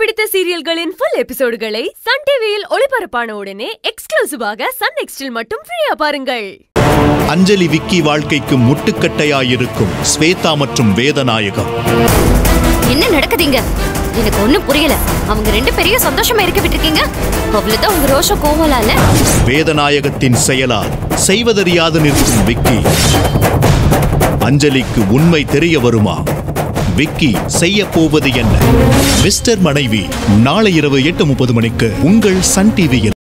பிடித்த சீரியல்களின் full எபிசோடுகளை Sun டிவியில் ஒளிபரப்பான உடனே எக்ஸ்க்ளூசிவாக சன் நெக்ஸ்டில் மட்டும் ஃப்ரீயா பாருங்கள். அஞ்சலி விக்கி வாழ்க்கைக்கு முட்டுக்கட்டையாயிருக்கும் ஸ்வேதா மற்றும் வேதநாயகம். என்ன நடக்குதுங்க? எனக்கு ஒண்ணும் புரியல. அவங்க ரெண்டு பேரையும் சந்தோஷமா இருக்க விட்டுருக்கீங்க? அவ்வளவுதான் உங்க ரோஷம் கோவலால. வேதநாயகத்தின் செயலால் செய்வதறியாது நிற்கும் விக்கி. அஞ்சலிக்கு உண்மை தெரிய வருமா? விக்கி செய்ய போவது என்ன? மிஸ்டர் மனைவி நாளை இரவு எட்டு முப்பது மணிக்கு உங்கள் சன் டிவியில்